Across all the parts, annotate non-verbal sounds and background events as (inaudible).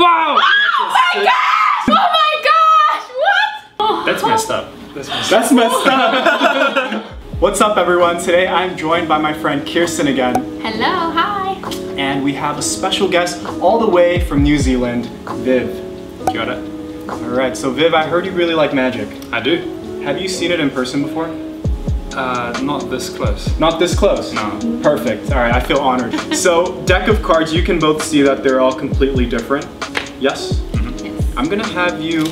Wow! Oh my gosh! Oh my gosh! What? That's messed up. That's messed up. That's messed up. (laughs) What's up everyone? Today I'm joined by my friend Kirstin again Hello, hi. and we have a special guest all the way from New Zealand, Viv. Kia ora. Alright, so Viv, I heard you really like magic. I do. Have you seen it in person before? Uh, not this close. Not this close? No. Perfect. Alright, I feel honored. so, deck of cards, you can both see that they're all completely different. Yes? I'm gonna have you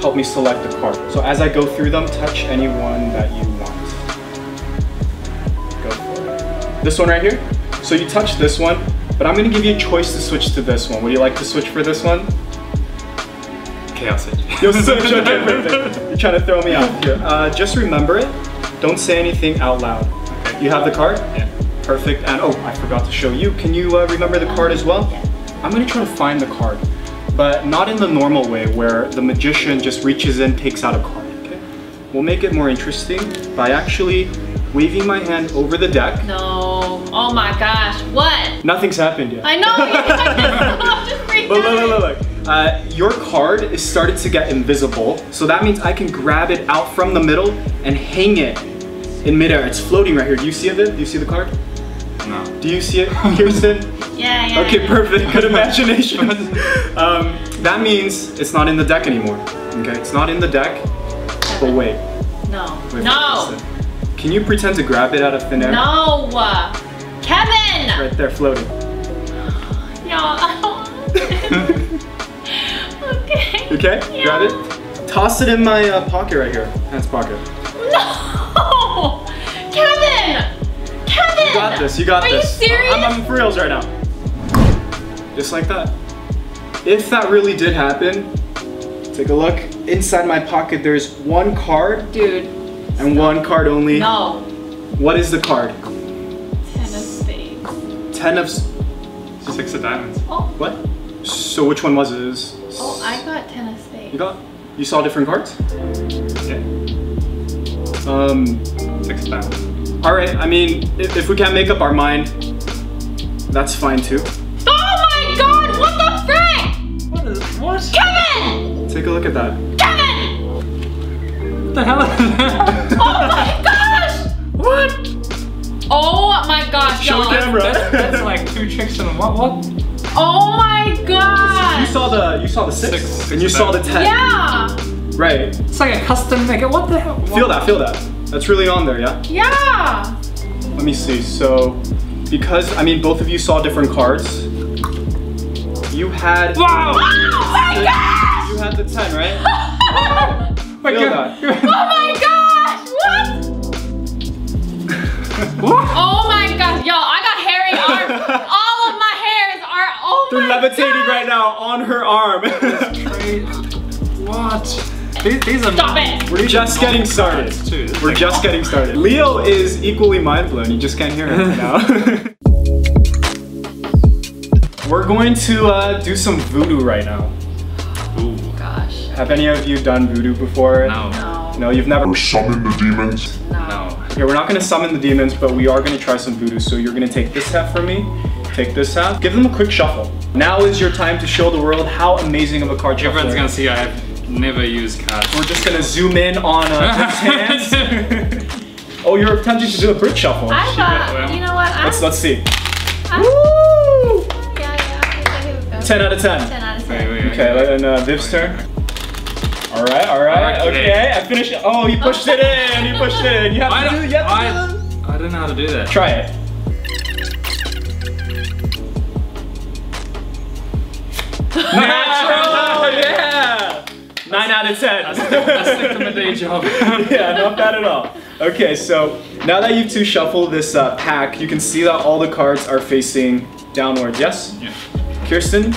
help me select the card. So as I go through them, touch any one that you want. Go for it. This one right here? So you touch this one, but I'm gonna give you a choice to switch to this one. Would you like to switch for this one? Chaos Edge. You'll switch, okay, perfect. You're trying to throw me out here. Uh, just remember it. Don't say anything out loud. Okay. You have the card? Yeah. Perfect. And oh, I forgot to show you. Can you uh, remember the card as well? Yeah. I'm gonna try to find the card, but not in the normal way where the magician just reaches in, takes out a card. Okay. We'll make it more interesting by actually waving my hand over the deck. No. Oh my gosh. What? Nothing's happened yet. I know. (laughs) (laughs) I'm just freaked But look, out. look, look, look. Uh, your card is started to get invisible, so that means I can grab it out from the middle and hang it in midair. It's floating right here. Do you see it? Do you see the card? No. Do you see it, (laughs) Kirstin? Yeah, yeah. Okay, perfect. (laughs) Good imagination. um, that means it's not in the deck anymore. Okay, it's not in the deck. But wait. No. wait No. Kirstin. Can you pretend to grab it out of thin air? No. Kevin. Right there, floating. Yo. I don't- (laughs) okay. Okay? Yeah. Grab it. Toss it in my uh, pocket right here. Pants pocket. No. Got this. You got Are this. you serious? I'm, I'm for reals right now. Just like that. If that really did happen, take a look. Inside my pocket, there's one card Dude. and one card only. No. What is the card? Ten of spades. Ten of. Six of diamonds. Oh. What? So which one was it? It Oh, I got ten of spades. You got? You saw different cards? Yeah. Um. Six of diamonds. All right. I mean, if, if we can't make up our mind, that's fine too. Oh my god, what the frick? What is what? Kevin! Take a look at that. Kevin! What the hell is that? Oh my gosh! what? Oh my gosh, Show y'all. the camera. That's, that's (laughs) like two tricks in one. What? What? Oh my god. You saw the you saw the six, Six. and you saw the ten. Yeah! Right. It's like a custom make. It what the hell? Feel that. Feel that. That's really on there. Yeah. Yeah! Let me see. So, because I mean, both of you saw different cards. You had. Wow! Oh my gosh! You had the ten, right? (laughs) Oh my God. (laughs) Oh my gosh! What? (laughs) what? Oh my gosh, yo, I got hairy arms. All of my hairs are, oh They're my levitating gosh. right now on her arm. What? These, these are. Stop it. We're just getting started. Too. We're like- just getting started. Leo is equally mind blown. You just can't hear him right now. (laughs) We're going to uh, do some voodoo right now. Ooh. Gosh. Have any of you done voodoo before? No. No. No, you've never. or summon the demons. No. Okay, we're not gonna summon the demons, but we are gonna try some voodoo. So you're gonna take this half from me, take this half, give them a quick shuffle. Now is your time to show the world how amazing of a card shuffle. Everyone's gonna see I have never used cards. We're just gonna zoom in on uh, (laughs) Rick's hands. oh, you're attempting to do a brick shuffle. I got thought, well. you know what? I, Let's let's see. I, Woo! yeah, yeah, here we go. 10 out of 10. 10 out of Wait, 10. wait, wait. Okay, and uh, Viv's turn. All right, all right, Okay. okay. I finished it. Oh, you pushed it in. you pushed it in. You have I to do. don't. You have to do I, I don't know how to do that. Try it. Natural, yeah. Nine out of ten. I stick to my day job. yeah, not bad at all. Okay, so now that you've two shuffled this uh, pack, you can see that all the cards are facing downwards. Yes. Yeah. Kirstin,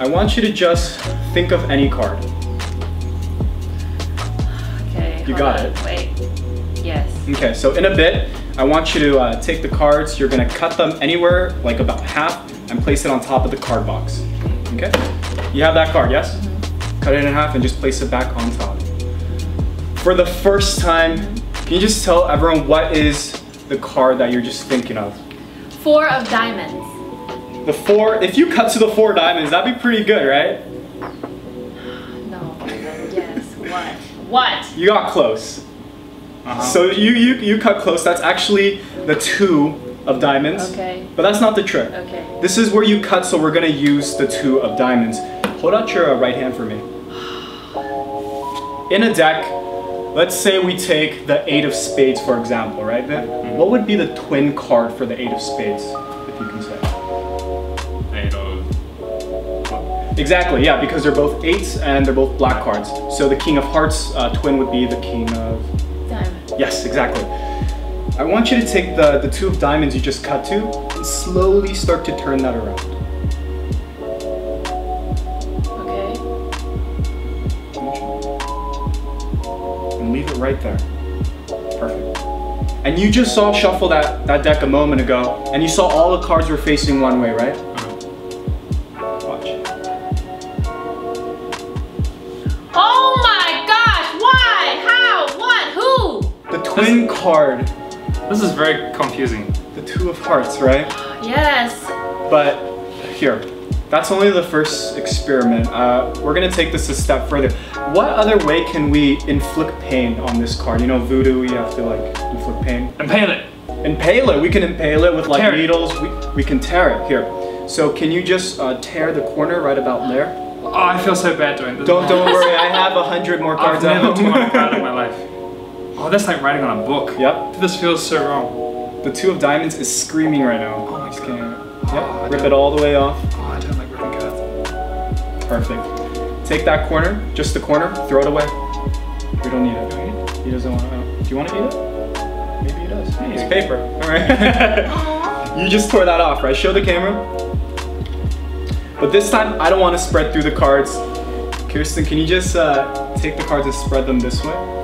I want you to just think of any card. Okay. You hold got on. it. Wait. Yes. Okay, so in a bit, I want you to uh, take the cards. You're gonna cut them anywhere, like about half, and place it on top of the card box. Okay? You have that card, yes? Cut it in half and just place it back on top. For the first time, can you just tell everyone what is the card that you're just thinking of? Four of diamonds. The four, if you cut to the four diamonds, that'd be pretty good, right? No, yes. What? What? You got close. Uh-huh. So you, you, you cut close. That's actually the two of diamonds. Okay. But that's not the trick. Okay. This is where you cut, so we're gonna use the two of diamonds. Hold out your uh, right hand for me. In a deck, let's say we take the eight of spades, for example, right, Viv? What would be the twin card for the eight of spades, if you can say? Eight of. Exactly, yeah, because they're both eights and they're both black cards. So the king of hearts uh, twin would be the king of Diamond. Yes, exactly. I want you to take the, the two of diamonds you just cut to and slowly start to turn that around. And leave it right there. Perfect. And you just saw shuffle that, that deck a moment ago, and you saw all the cards were facing one way, right? Uh-huh. Watch. Oh my gosh! Why? How? What? Who? The twin card, This is very confusing. the two of hearts, right? Yes. But here, that's only the first experiment. Uh, we're gonna take this a step further. What other way can we inflict pain on this card? You know, voodoo, you have to like inflict pain. Impale it. Impale it. We can impale it with like Tear it. needles. We, we can tear it. Here. So can you just uh, tear the corner right about there? Oh, I feel so bad doing this. Don't don't worry. I have a hundred more cards. I've never torn a card in my (laughs) life. Oh, that's like writing on a book. Yep. This feels so wrong. The two of diamonds is screaming right now. Oh my Just God. Oh, Yep. I Rip it all the way off. Perfect. Take that corner, just the corner, throw it away. We don't need it. He doesn't want to. Do you want to eat it? Maybe he does. It's paper. All right. (laughs) you just tore that off, right? Show the camera. But this time, I don't want to spread through the cards. Kirstin, can you just uh, take the cards and spread them this way?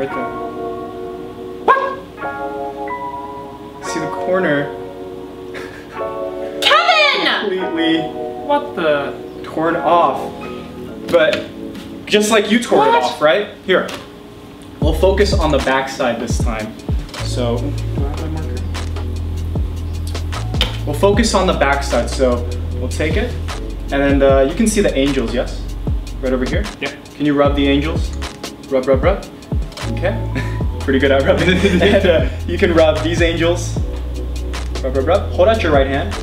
Right there. See the corner (laughs) Kevin! completely What the? torn off. But just like you tore it off, right? Here. We'll focus on the back side this time. So, do I have my marker? We'll focus on the back side. So, we'll take it. And then uh, you can see the angels, yes? Right over here. Yeah. Can you rub the angels? Rub, rub, rub. Okay. (laughs) Pretty good at (laughs) rubbing. and uh, you can rub these angels. Rub, rub, rub. Hold out your right hand.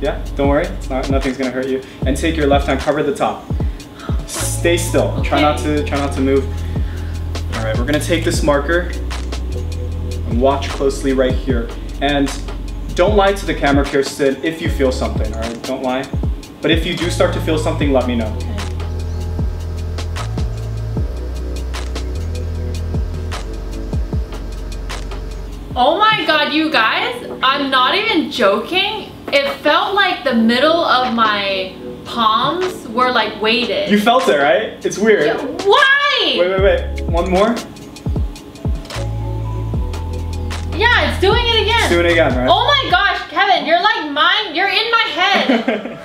Yeah, don't worry. Not, nothing's gonna hurt you. And take your left hand, cover the top. Stay still. Try not to try not to move. All right, we're gonna take this marker and watch closely right here. And don't lie to the camera, Kirstin, if you feel something. All right, don't lie. But if you do start to feel something, let me know. Oh you guys, I'm not even joking. It felt like the middle of my palms were like weighted. You felt it, right? It's weird. Yeah, Why? Wait, wait, wait. One more. Yeah, it's doing it again. Do it again, right? Oh my gosh, Kevin, you're like mine. You're in my head.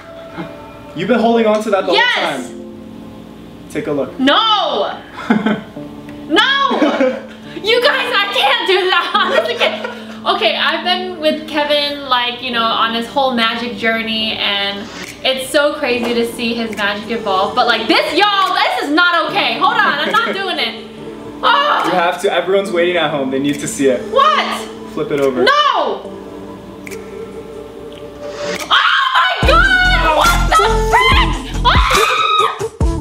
(laughs) You've been holding on to that the Yes. whole time. Take a look. No! (laughs) No! (laughs) You guys, I can't do that. Honestly. Okay, I've been with Kevin, like, you know, on his whole magic journey, and it's so crazy to see his magic evolve. But, like, this, y'all, this is not okay. Hold on, I'm not (laughs) doing it. Oh. You Oh, have to. Everyone's waiting at home. They need to see it. what? Flip it over. No! Oh my god! What the frick? Ah!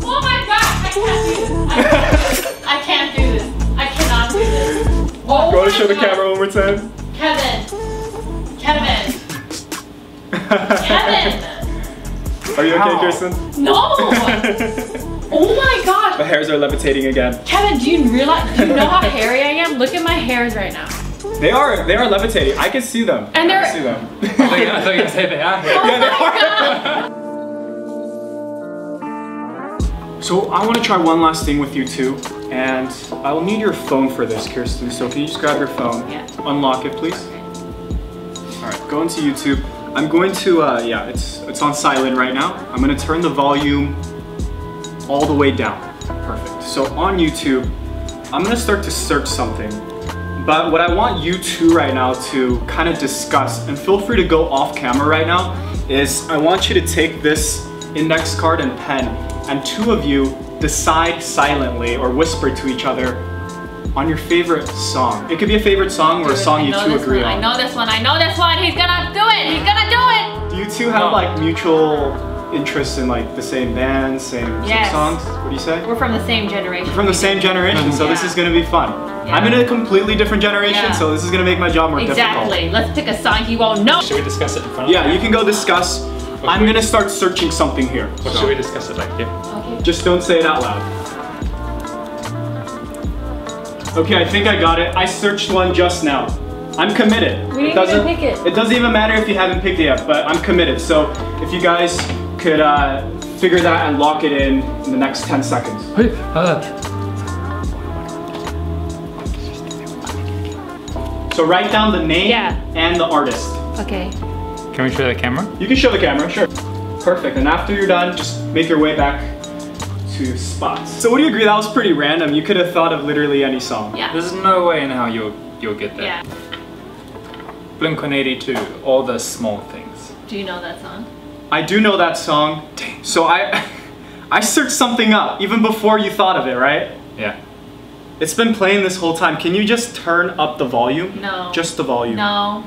Oh my god, I can't do this. I can't, do this. I cannot do this. Oh You to show the camera one more time? Kevin. Kevin. Kevin. Are you okay, Ow. Kirstin? No! (laughs) Oh my The My hairs are levitating again. Kevin, do you realize, do you know how hairy I am? Look at my hairs right now. They are. They are levitating. I can see them. And I they're- can see them. I thought you- I thought you were gonna say they are. Oh Yeah, they my are. god. (laughs) So I want to try one last thing with you too, and I will need your phone for this, Kirstin. So can you just grab your phone? Yeah. Unlock it, please. All right, go into YouTube. I'm going to, uh, yeah, it's it's on silent right now. I'm gonna turn the volume all the way down. Perfect. So on YouTube, I'm gonna start to search something. But what I want you two right now to kind of discuss, and feel free to go off camera right now, is I want you to take this index card and pen, and two of you decide silently or whisper to each other on your favorite song. It could be a favorite song or a song you two agree one. on. I know this one. I know this one. He's gonna do it. He's gonna do it. Do you two have No. like mutual interests in like the same bands, same, same Yes. songs? What do you say? We're from the same generation. We're From the same generation, so this is gonna be fun. Yeah. I'm in a completely different generation, Yeah. so this is gonna make my job more difficult. Exactly. Let's pick a song he won't know. Should we discuss it in front of Yeah, you can go discuss. I'm gonna start searching something here. Or So should we discuss it like here? Okay. Just don't say it out loud. Okay, I think I got it. I searched one just now. I'm committed. We didn't doesn't, even pick it. It doesn't even matter if you haven't picked it yet, but I'm committed. So if you guys could uh, figure that and lock it in in the next 10 seconds. Hey, uh, So write down the name Yeah. and the artist. Okay. Can we show the camera? You can show the camera, sure. Perfect. And after you're done, just make your way back to spots. So would you agree that was pretty random? You could have thought of literally any song. Yeah. There's no way in how you'll you'll get there. Yeah. Blink 182, all the small things. Do you know that song? I do know that song. So I (laughs) I searched something up even before you thought of it, right? Yeah. It's been playing this whole time. Can you just turn up the volume? No. Just the volume. No.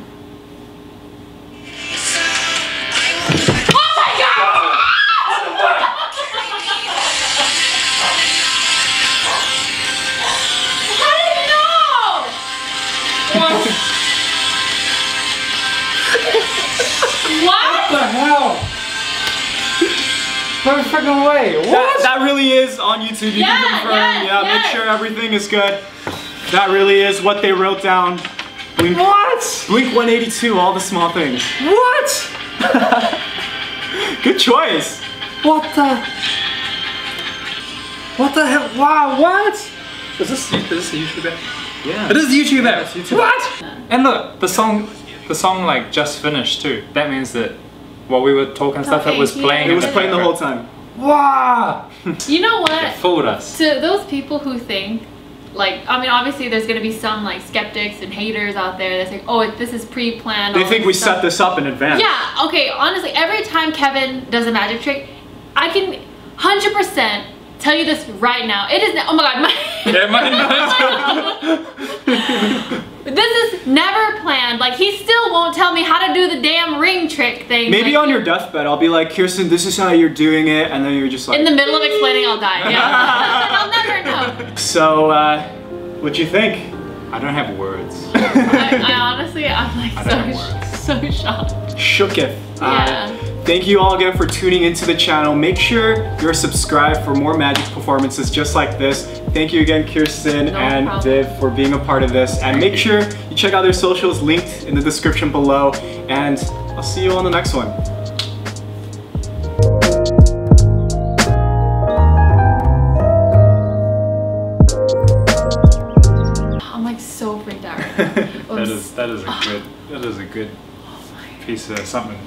No freaking way. That, that really is on YouTube. You Yeah, can confirm. yes, yeah, yes. make sure everything is good. That really is what they wrote down. Blink, What? Blink 182, all the small things. What? (laughs) Good choice. What the? What the hell? Wow, what? Is this is this a YouTube app? Yeah. It is a YouTube app. it's YouTube what? And look, the song, the song like just finished too. That means that while we were talking stuff, it was playing. It was playing the whole time. Wow! You know They what? fooled us. To those people who think, like, I mean, obviously there's gonna be some like skeptics and haters out there that like, oh, this is pre-planned. They think we stuff. set this up in advance. Yeah, okay, honestly, every time Kevin does a magic trick, I can 100% tell you this right now. It is, oh my god, my, (laughs) Yeah, mine- (laughs) this is never planned. Like, he still won't tell me how to do the damn ring trick thing. Maybe like, on your deathbed, I'll be like, Kirstin, this is how you're doing it, and then you're just like. In the middle of explaining, I'll die. Yeah. (laughs) I'll never know. so, uh, what do you think? I don't have words. (laughs) I, I honestly, I'm like I don't know so, so shocked. Shooketh. Yeah. Uh, thank you all again for tuning into the channel. Make sure you're subscribed for more magic performances just like this. Thank you again, Kirstin No and problem. Viv, for being a part of this. And make sure you check out their socials linked in the description below. And I'll see you on the next one. I'm like so freaked out. (laughs) that is that is a ah. good that is a good piece of something.